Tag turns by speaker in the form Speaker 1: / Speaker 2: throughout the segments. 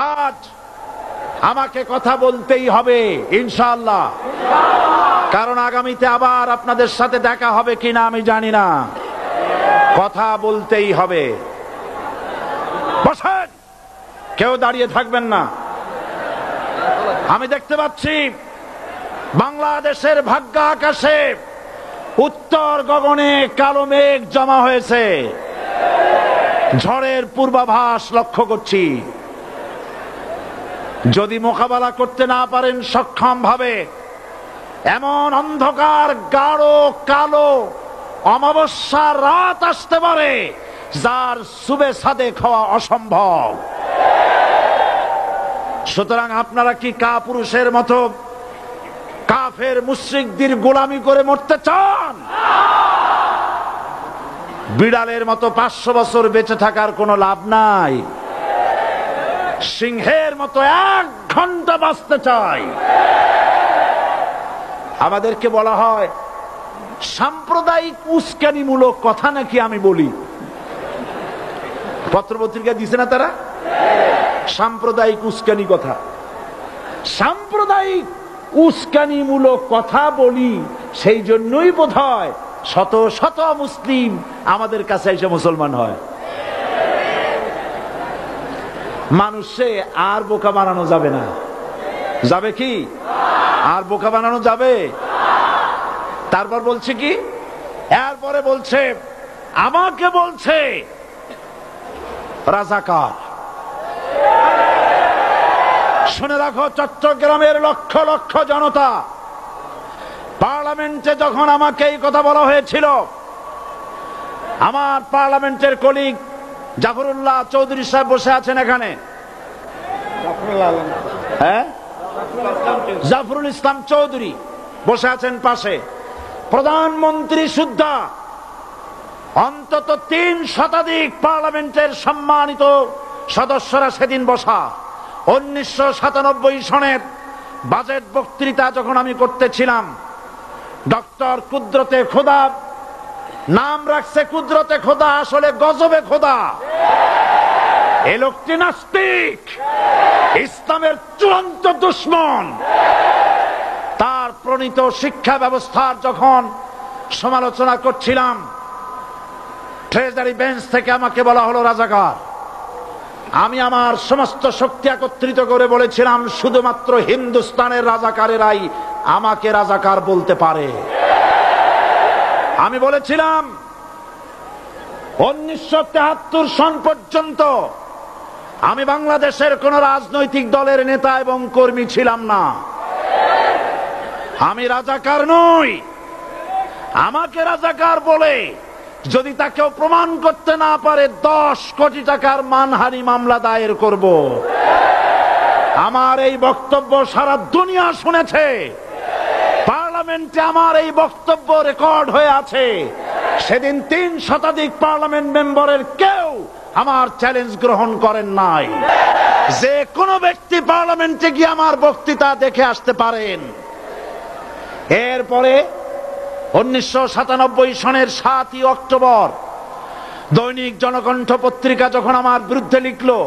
Speaker 1: আজ আমাকে কথা বলতেই হবে ইনশাল্লাহ কারণ আগামীতে আবার আপনাদের সাথে দেখা হবে কিনা আমি জানি না। কথা বলতেই হবে। বসেন! কেউ দাঁড়িয়ে থাকবেন না। আমি দেখতে পাচ্ছি, বাংলাদেশের ভাগ্য আকাশে উত্তর গগনে কালো মেঘ জমা হয়েছে। ঝড়ের পূর্বাভাস লক্ষ্য করছি। যদি মোকাবেলা করতে না পারেন সক্ষম ভাবে এমন অন্ধকার, গাঢ়, কালো অমাবস্যার রাত আসতে পারে, যার সুবে সাদে খাওয়া অসম্ভব। সুতরাং আপনারা কি কা পুরুষের মতো কাফের মুশ্রিকদের গোলামি করে মরতে চান? বিড়ালের মতো পাঁচশো বছর বেঁচে থাকার কোনো লাভ নাই। সিংহের মতো এক ঘণ্টা বাঁচতে চাই। আমাদেরকে বলা হয়, সাম্প্রদায়িক উস্কানিমূলক কথা নাকি আমি বলি? পত্রপত্রিকা দিছে না তারা? সাম্প্রদায়িক উস্কানি কথা। সাম্প্রদায়িক উস্কানিমূলক কথা বলি, সেই জন্যই বোধ হয় শত শত মুসলিম আমাদের কাছে এসে মুসলমান হয়। মানুষে আর বোকা বানানো যাবে না। যাবে কি? আর বোকা বানানো যাবে? তারপর বলছে কি? এরপরে বলছে, আমাকে বলছে, রাজাকার। শুনে রাখো, চট্টগ্রামের লক্ষ লক্ষ জনতা, পার্লামেন্টে যখন আমাকে এই কথা বলা হয়েছিল, আমার পার্লামেন্টের কলিগ জাফরুল্লাহ চৌধুরী সাহেব বসে আছেন এখানে। হ্যাঁ? জাফরুল ইসলাম চৌধুরী বসে আছেন পাশে। প্রধানমন্ত্রী সুদ্ধা, অন্তত তিন শতাধিক পার্লামেন্টের সম্মানিত সদস্যরা সেদিন বসা। উনিশশো সাতানব্বই সনের বাজেট বক্তৃতা যখন আমি করতেছিলাম, ডক্টর কুদরতে খোদা নাম রাখছে কুদরতে খোদা, আসলে গজবে খোদা। এ লোকটি নাস্তিক। ইসলামের চূড়ান্ত দুশ্মন। তার প্রণীত শিক্ষা ব্যবস্থার যখন সমালোচনা করছিলাম, ট্রেজারি বেঞ্চ থেকে আমাকে বলা হলো, রাজাকার, আমি আমার সমস্ত শক্তি একত্রিত করে বলেছিলাম, শুধুমাত্র হিন্দুস্তানের রাজাকারেরাই আমাকে রাজাকার বলতে পারে। আমি বলেছিলাম, উনিশশো তেহাত্তর সন পর্যন্ত আমি বাংলাদেশের কোন রাজনৈতিক দলের নেতা এবং কর্মী ছিলাম না। আমি রাজাকার নই। আমাকে রাজাকার বলে যদি তাকেও প্রমাণ করতে না পারে, দশ কোটি টাকার মানহানি মামলা দায়ের করব। আমার এই বক্তব্য সারা দুনিয়া শুনেছে। পার্লামেন্টে আমার এই বক্তব্য রেকর্ড হয়ে আছে। সেদিন তিন শতাধিক পার্লামেন্ট মেম্বারের কেউ আমার চ্যালেঞ্জ গ্রহণ করেন নাই। যে কোনো ব্যক্তি পার্লামেন্টে গিয়ে আমার বক্তৃতা দেখে আসতে পারেন। এরপরে উনিশশো সাতানব্বই সনের সাতই অক্টোবর দৈনিক জনকণ্ঠ পত্রিকা যখন আমার বিরুদ্ধে লিখলো,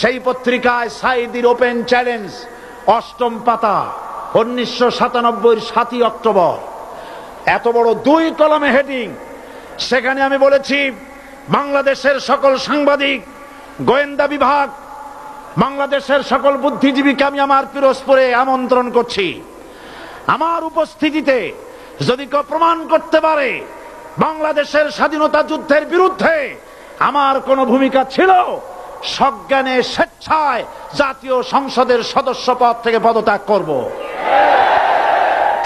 Speaker 1: সেই পত্রিকায় সাইদির ওপেন চ্যালেঞ্জ অষ্টম পাতা। উনিশশো সাতানব্বই সাতই অক্টোবর। এত বড় দুই কলমে হেডিং। সেখানে আমি বলেছি, বাংলাদেশের সকল সাংবাদিক, গোয়েন্দা বিভাগ, বাংলাদেশের সকল বুদ্ধিজীবীকে আমি আমার পিরোজপুরে আমন্ত্রণ করছি। আমার উপস্থিতিতে যদি কেউ প্রমাণ করতে পারে, বাংলাদেশের স্বাধীনতা যুদ্ধের বিরুদ্ধে আমার কোন ভূমিকা ছিল, সজ্ঞানে স্বেচ্ছায় জাতীয় সংসদের সদস্য পদ থেকে পদত্যাগ করব।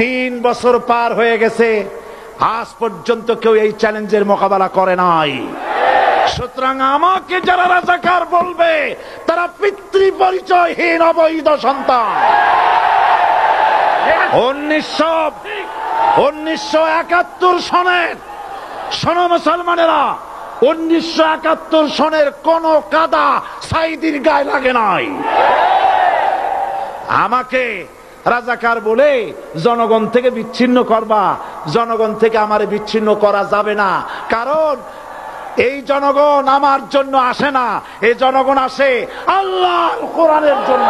Speaker 1: তিন বছর পার হয়ে গেছে, আজ পর্যন্ত কেউ এই চ্যালেঞ্জের মোকাবেলা করে নাই। সুতরাং আমাকে যারা রাজাকার বলবে, তারা পিতৃ পরিচয়হীন অবৈধ সন্তান। উনিশশো উনিশশো একাত্তর সনের মুসলমানেরা, উনিশশো একাত্তর সনের কোন কাদা গায়ে লাগে নাই। আমাকে রাজাকার বলে, জনগণ থেকে বিচ্ছিন্ন করবা, জনগণ থেকে আমার বিচ্ছিন্ন করা যাবে না। কারণ, এই জনগণ আমার জন্য আসে না এই জনগণ আসে আল্লাহ কোরআনের জন্য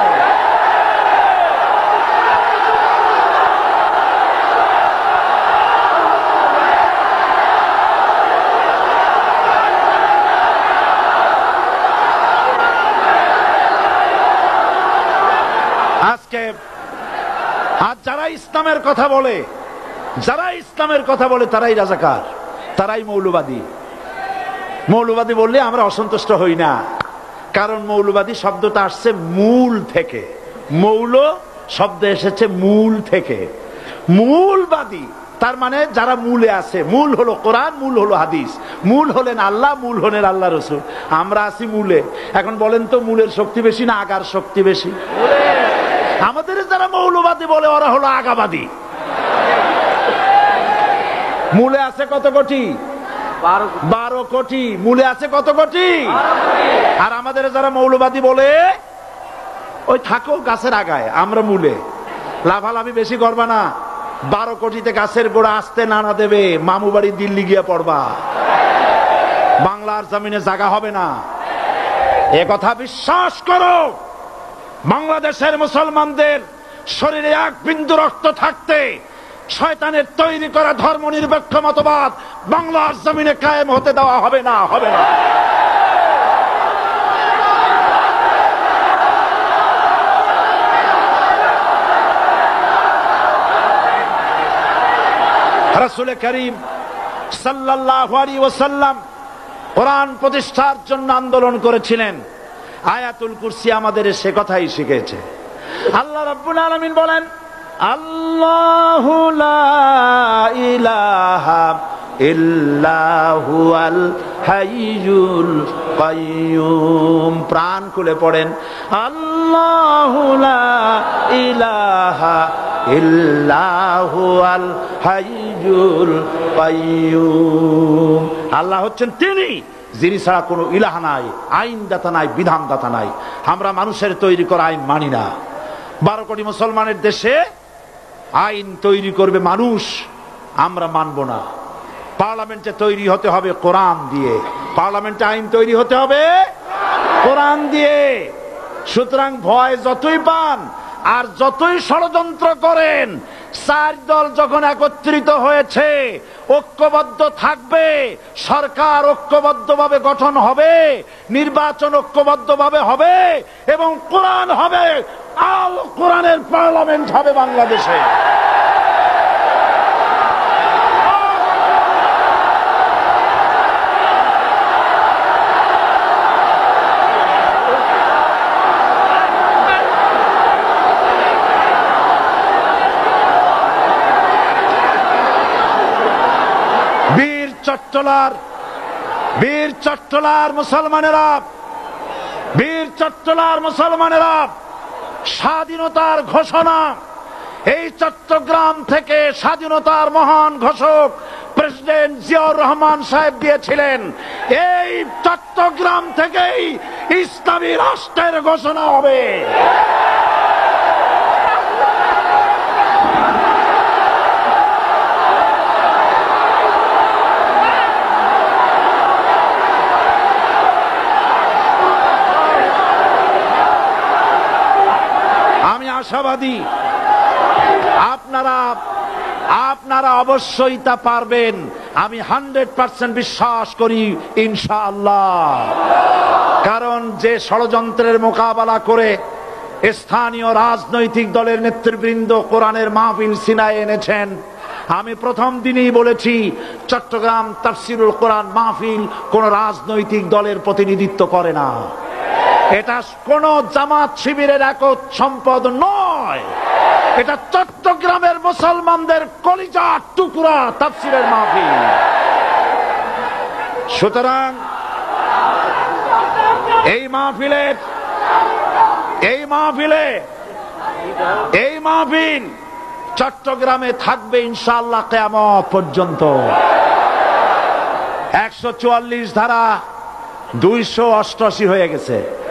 Speaker 1: আজকে আর যারা ইসলামের কথা বলে, যারা ইসলামের কথা বলে, তারাই রাজাকার, তারাই মৌলবাদী। মৌলবাদী বললে আমরা অসন্তুষ্ট হই না, কারণ মৌলবাদী শব্দটা আসছে মূল থেকে। মৌল শব্দ এসেছে মূল থেকে। মূলবাদী, তার মানে যারা মূলে আছে, মূল হলো কোরআন, মূল হলো হাদিস, মূল হলেন আল্লাহ, মূল হলেন আল্লাহ রসুল। আমরা আছি মূলে। এখন বলেন তো মূলের শক্তি বেশি না আগার শক্তি বেশি? আমাদের যারা মৌলবাদী বলে ওরা হলো আগাবাদী। মূলে আছে কত কোটি? বারো কোটি। মূলে আছে কত কোটি? আর আমাদের যারা মৌলবাদী বলে ওই থাকো গাছের আগায় আমরা মূলে। লাভালাভি বেশি করবা না। বারো কোটিতে গাছের গোড়া আসতে নানা দেবে মামু বাড়ি দিল্লি গিয়ে পড়বা। বাংলার জমিনে জায়গা হবে না। এ কথা বিশ্বাস করো। বাংলাদেশের মুসলমানদের শরীরে এক বিন্দু রক্ত থাকতে শয়তানের তৈরি করা ধর্ম নিরপেক্ষ মতবাদ বাংলার জমিনে কায়েম হতে দেওয়া হবে না হবে না। রসুল করিম সাল্লাহ ওসাল্লাম কোরআন প্রতিষ্ঠার জন্য আন্দোলন করেছিলেন। আয়াতুল কুরসি আমাদের সে কথাই শিখেছে। আল্লাহ রাব্বুল আলামিন বলেন, আল্লাহু লা ইলাহা ইল্লাহু আল হাইয়ুল কাইয়ুম। প্রাণ খুলে পড়েন, আল্লাহু লা ইলাহা ইল্লাহু আল হাইয়ুল কাইয়ুম। আল্লাহ হচ্ছেন তিনি। যিনি ছাড়া কোনো ইলাহা নাই, আইনদাতা নাই, বিধানদাতা নাই। আমরা মানুষের তৈরি করা আইন মানি না। বারো কোটি মুসলমানের দেশে আইন তৈরি করবে মানুষ, আমরা মানব না। পার্লামেন্টে তৈরি হতে হবে কোরআন দিয়ে। পার্লামেন্টে আইন তৈরি হতে হবে কোরআন দিয়ে। সুতরাং ভয় যতই পান আর যতই ষড়যন্ত্র করেন চার দল যখন একত্রিত হয়েছে, ঐক্যবদ্ধ থাকবে, সরকার ঐক্যবদ্ধভাবে গঠন হবে, নির্বাচন ঐক্যবদ্ধভাবে হবে, এবং কোরআন হবে, আল কোরআনের পার্লামেন্ট হবে বাংলাদেশে বীর চট্টলার, বীর চট্টলার মুসলমানেরা, বীর চট্টলার মুসলমানেরা, স্বাধীনতার ঘোষণা। এই চট্টগ্রাম থেকে স্বাধীনতার মহান ঘোষক প্রেসিডেন্ট জিয়াউর রহমান সাহেব দিয়েছিলেন। এই চট্টগ্রাম থেকেই ইসলামী রাষ্ট্রের ঘোষণা হবে আমি আশাবাদী। আপনারা আপনারা অবশ্যই তা পারবেন। আমি হান্ড্রেড পার্সেন্ট বিশ্বাস করি, ইনশাআল্লাহ। কারণ যে ষড়যন্ত্রের মোকাবেলা করে স্থানীয় রাজনৈতিক দলের নেতৃবৃন্দ কোরআনের মাহফিল সিনায় এনেছেন, আমি প্রথম দিনই বলেছি, চট্টগ্রাম তাফসিরুল কোরআন মাহফিল কোন রাজনৈতিক দলের প্রতিনিধিত্ব করে না। এটা কোন জামাত শিবিরের একত সম্পদ নয়। এটা চট্টগ্রামের মুসলমানদের কলিজা টুকরা তাফসিরের মাহফিল। সুতরাং এই মাহফিলের এই মাহফিলে, এই মাহফিল চট্টগ্রামে থাকবে ইনশাল্লাহ কেয়ামত পর্যন্ত। একশো চুয়াল্লিশ ধারা দুইশো অষ্টআশি হয়ে গেছে।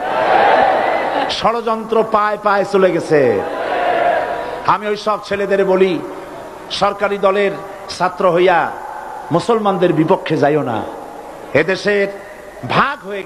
Speaker 1: ষড়যন্ত্র পায় পায় চলে গেছে। আমি ওই সব ছেলেদের বলি, সরকারি দলের ছাত্র হইয়া মুসলমানদের বিপক্ষে যাইও না। এদেশের ভাগ হয়ে